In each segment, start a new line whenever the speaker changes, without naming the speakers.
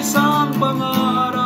isang pangarap,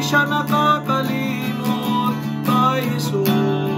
siya nakakalimot kay Jesus.